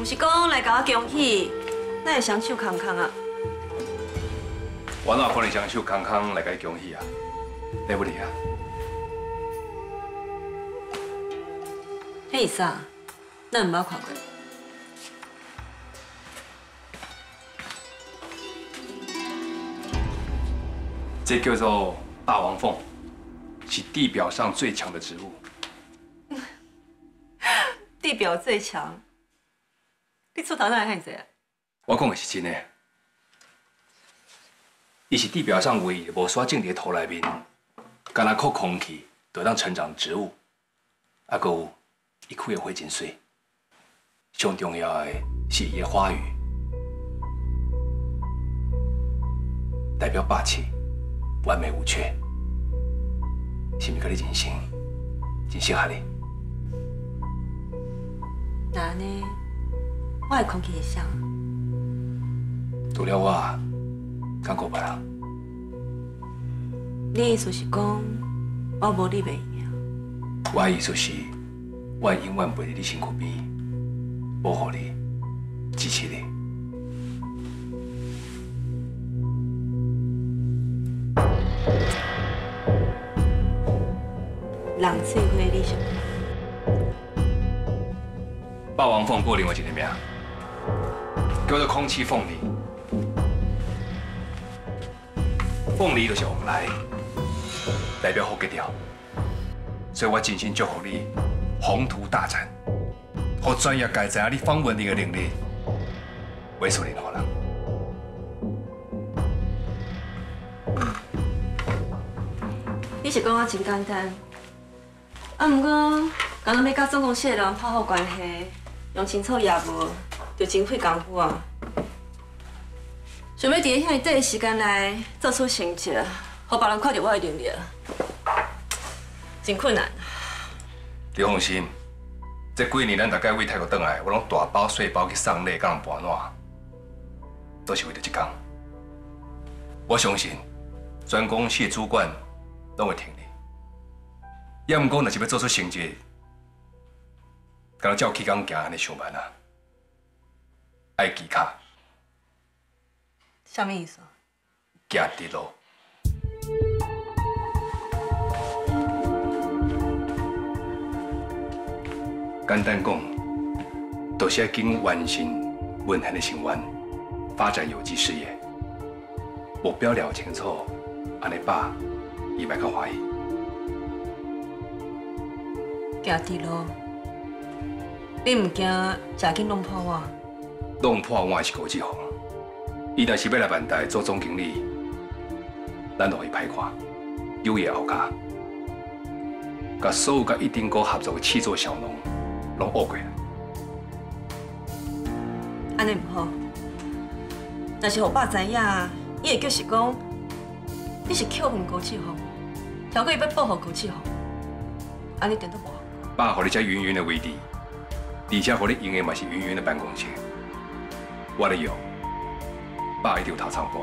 不是讲来甲我恭喜，那会双手空空啊？我哪可能双手空空来甲你恭喜啊？来不离啊？迄意思啊？咱唔捌看过。这叫做霸王凤，是地表上最强的植物。地表最强，你出头哪会遐济啊？我讲的是真的，伊是地表上唯一无刷种在土内面，干那靠空气就当成长植物，啊，搁有伊开的花真水。上重要的是伊的花语，代表霸气。完美无缺，是毋是跟你真心，真适合你？那呢？我的空气会啥？除了我，敢过别人？你意思是讲，我无你袂？我的意思是，我永远陪在你身躯边，保护你，支持你。人最会理想。霸王凤过另外一个名，叫做空气凤梨。凤梨就是往来，代表好格调，所以我真心祝福你宏图大展，和专业界知你访问你的能力，为数任何人。你是讲我真简单？啊，不过刚刚要甲总公司的人拍好关系，用清楚业务，就真费功夫啊。想要伫遐短的时间内做出成绩，互别人看到我的能力，真困难。你放心，这几年咱大概为泰国回来，我拢大包小包去送礼，甲人搬暖，都是为着这工。我相信，全公司的主管拢会听你。也毋过，若是要做出成绩，敢若照起工行安尼上班啊？爱记卡。什么意思？行直路。简单讲，就是要经完成文献的心愿，发展有机事业，目标了清楚，安尼爸，伊咪较欢喜。行直路，你唔惊食紧弄破我？弄破我也是高志宏，伊若是要来万代做总经理，咱就会歹看，有业后家，甲所有甲一丁哥合作的七座小农拢恶过来。安尼唔好，若是互爸知影，伊会叫是讲你是扣分高志宏，超过伊要报复高志宏，安尼点都无好。爸，互你遮云云的位置，而且互你用的嘛是云云的办公室。我的有，爸一定有头仓包。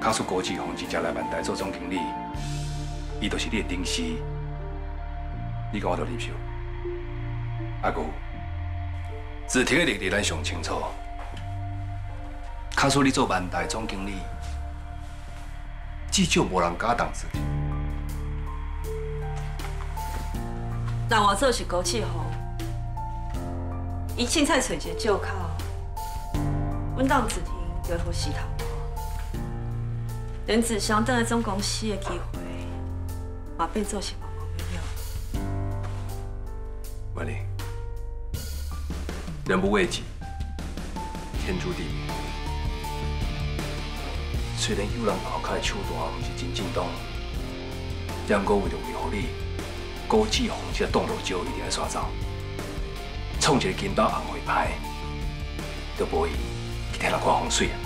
卡出国际红真正来万代做总经理，伊都是你的顶司，你讲我都接受。阿姑，子婷的能力咱上清楚，卡出你做万代总经理，至少无人敢当子婷。那我做是高气候，伊凊彩找一个借口，阮当子婷就会好死头。连子祥等来总公司的机会，嘛变做是茫茫渺渺。万玲，人不为己，天诛地灭。虽然有人后脚的手段不是真正当，但我为着维护你。高志宏这个动路招一定要刷走，创一个金刀红会牌，都无伊去听人看风水啊！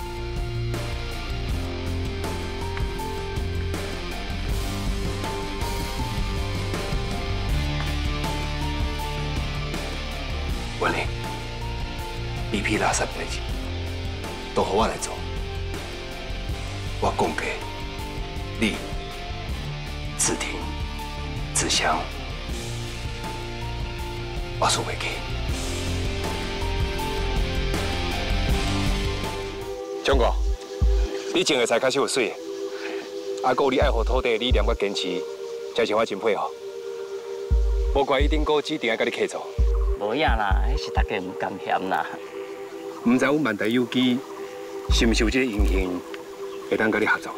文玲，一批垃圾代志都由我来做，我讲给你自听。子祥，我说袂记。强哥，你种的菜开始有水，阿哥你爱护土地理念，我坚持，才是我真配合。无怪一定哥指定要跟你合作。无影啦，那是大家唔甘嫌啦。唔知我万代有机是唔是有这个荣幸，会当跟你合作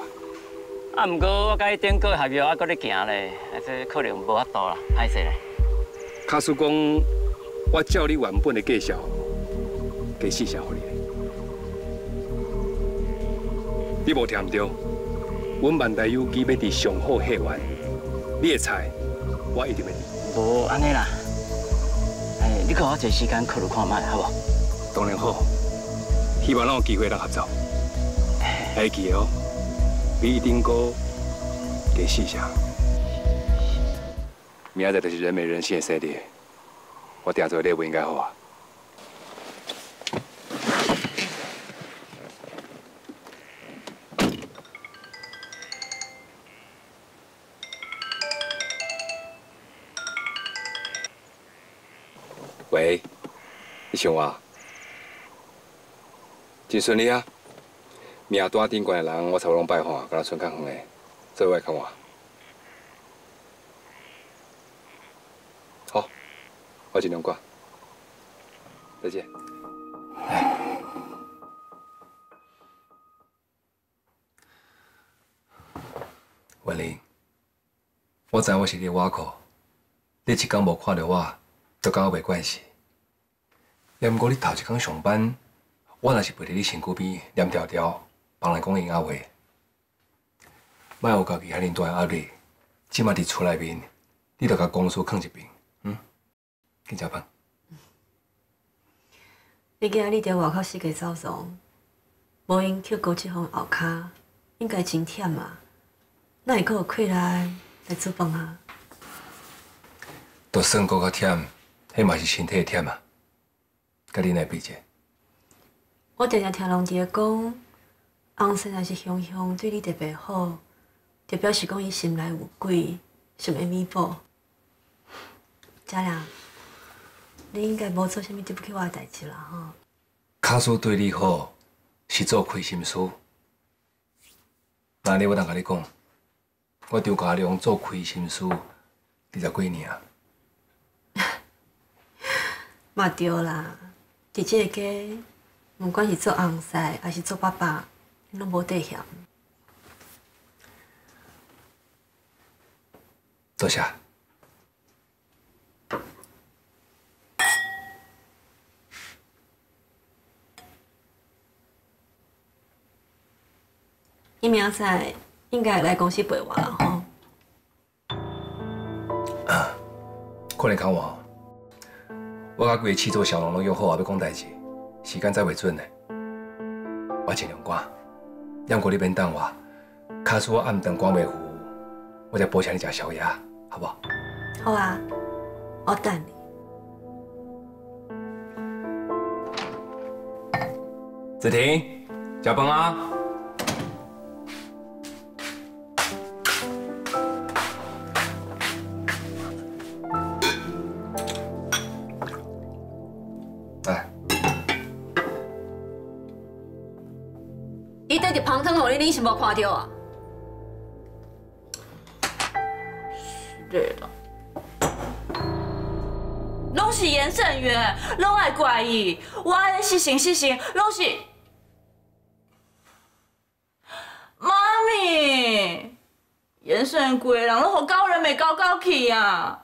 啊？啊，不过我甲伊顶个合约还搁咧行咧，这可能无法度啦，歹势咧。卡叔讲，我照你原本的介绍，给四下互你。你无听唔到，阮万代有机要伫上好客源，你的菜我一定要伫。无安尼啦，哎，你给我一个时间考虑看卖，好无？当然好，希望咱有机会来合作。还记得哦。比一定哥给细想，明仔就是人美人性的生日，我订做礼物应该好啊。喂，你想我？真顺利啊！名单顶关的人，我差不多拢拜访，敢若孙较远的，做位看我。好，我尽量挂。再见。文玲，我知我是你外口，你一天无看到我，都跟我没关系。也毋过你头一天上班，我若是陪在你身躯边，黏条条。帮人讲闲话，莫有家己遐尼大压力。即马伫厝内面，你著甲公司放一边，嗯？去食饭。你今日伫外口四界走走，无用捡高志峰后骹，应该真忝啊！那会阁有气力来煮饭啊？都算过较忝，迄嘛是身体忝啊。甲你来比者。我常常听人伫讲。翁生若是香香对你特别好，就表示讲伊心内有鬼，想要弥补。佳良，你应该无做啥物对不起我的代志啦，吼。卡叔对你好，是做亏心事。那你我当甲你讲，我张家良做亏心事二十几年啊。嘛对啦，伫这个家，不管是做翁婿还是做爸爸。拢无得嫌。坐下。你明仔应该来公司陪我啦吼。啊可能看我，我甲几个试做小农拢约好啊，要讲代志，时间再未准呢，我尽量赶。让过你免等我，卡叔我暗顿关袂赴，我再补请你食宵夜，好不好？好啊，我等你。子婷，加班啊！你是无看到啊？是的，拢是严胜元，拢爱怪伊，我爱失信失信，拢是妈咪。严胜元规人拢互高人美高高去啊！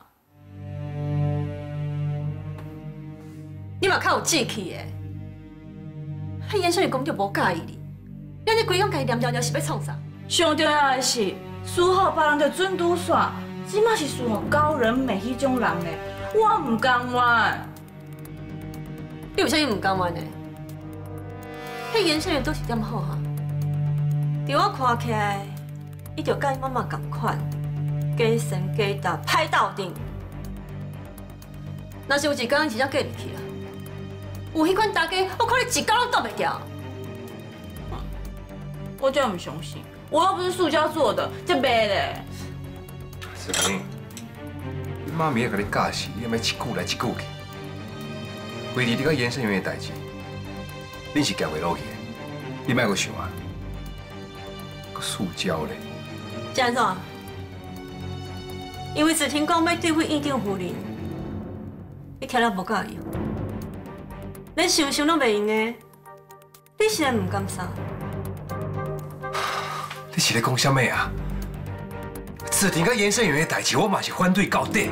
你嘛较有志气的，迄严胜元根本就无介意你。你这鬼样家己念条条是要创啥？上重要的是，输好别人就准拄煞，即马是输好高人美迄种人呢，我唔甘愿。你为啥物唔甘愿呢？迄颜色都是点好哈？伫我看起来，伊就甲伊妈妈共款，加神加达歹斗阵。若是有一天真正过入去啊，有迄款大家，我看你一高都挡袂掉。我就唔相信，我又不是塑胶做的，这白嘞。子平，你妈咪要给你教死，你要一句来一句去。为了你个延伸员的代志，你是行袂落去的。你莫阁想啊，个塑胶嘞，是安怎？因为只听讲要对付院长夫人，你听了无介意？连想想都袂用的，你现在唔甘啥？你是咧讲什么啊？志廷甲严胜元的代志，我嘛是反对到底。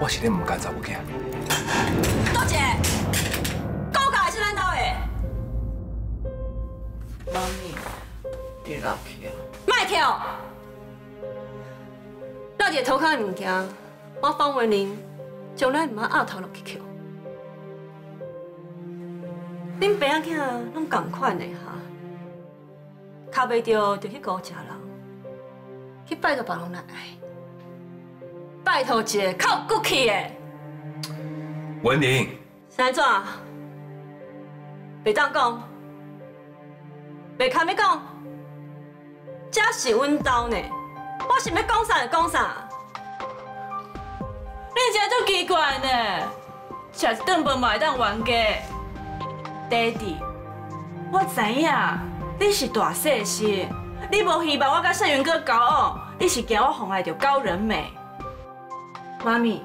我是咧唔甘查某囝。多姐，高价是咱兜的，妈咪，你落去啊！卖跳。大姐偷看的物件，我方文玲将来唔通压头落去扣。恁爸仔囝拢共款的哈，卡袂着就去高食人，去拜托别人来爱，拜托一个靠骨气的。文玲，是安怎？袂当讲，袂堪要讲，这是阮兜呢。我想要讲啥就讲啥。你真足奇怪呢，吃一顿饭嘛会当冤家。爹地，我知影你是大细心，你无希望我甲盛云哥交往，你是惊我妨碍着高人美。妈咪，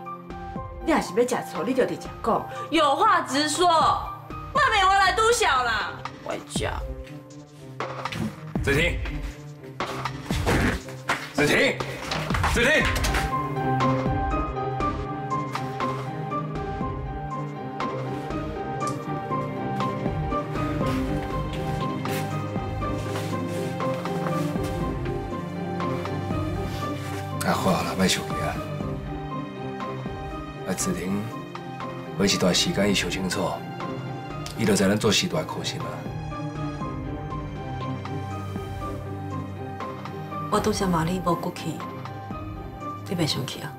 你若是要食醋，你就直接讲，有话直说，妈咪我来都小啦。外教。子婷，子婷，子婷。啊，好啦，莫生气啊！啊，子婷，过一段时间伊想清楚，伊就知咱做事大可惜啊。我拄则骂你无骨气，你别生气啊？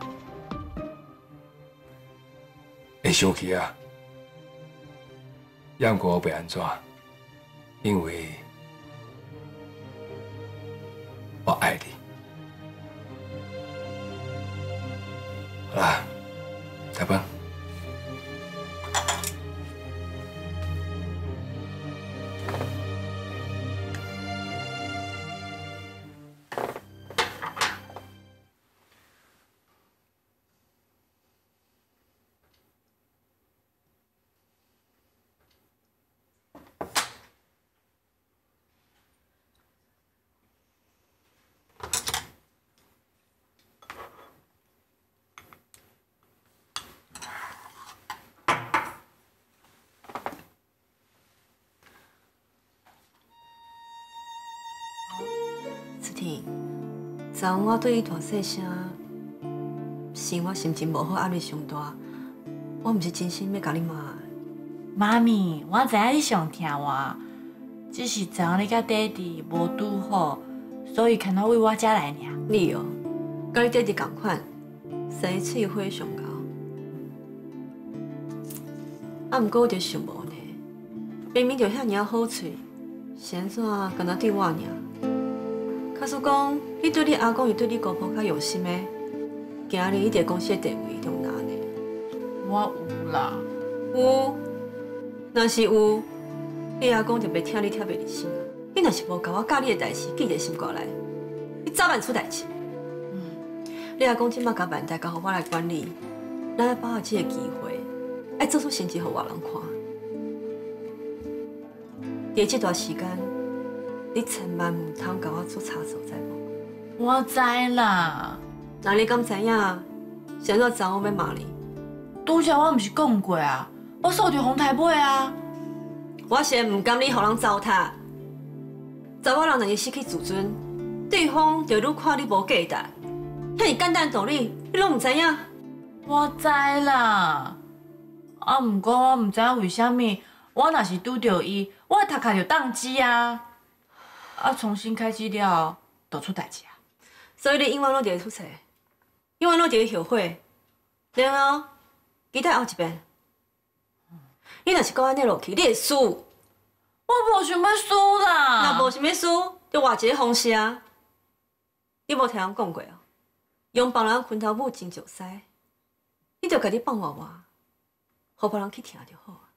会生气啊！也毋过我袂安怎，因为我爱你。昨昏我对伊大细声，是我心情无好，压力上大。我毋是真心要甲你骂。妈咪，我知影你上疼我，只是昨昏你甲爹地无拄好，所以看到为我遮来尔。你哦，甲你爹地共款，生气火上高。啊，毋过我就想无呢，明明就遐尔好喙，是安怎敢若对我尔？假使讲你对你阿公，又对你公婆较用心的，今日你伫公司的地位就难呢。我有啦，有，若是有，你阿公就袂听你听袂入心啊。你若是无甲我教你的代志记在心肝内，你早晚出代志。嗯你阿公即摆甲万代交互我来管理，咱要把握这个机会，爱做出成绩互外人看。伫这段时间，你千万唔通甲我出差错，知无？我知啦。那你敢知影？现在昨我要骂你，拄则我毋是讲过啊，我受着红台尾啊。我先唔甘你互人糟蹋。查某人若是失去自尊，对方就愈看你无价值。遐尔简单的道理，你拢唔知影？我知啦，啊，毋过我毋知影为虾米，我若是拄着伊，我的头壳就宕机啊，啊，重新开机了，就出代志啊。所以你永远拢伫咧出错，永远拢伫咧后悔。然后，期待后一遍。你若是搁安尼落去，你会输。我无想要输啦。若无想要输，就换一个方式啊。你无听人讲过哦，用别人拳头母真石屎，你就家己放活活，互别人去听就好。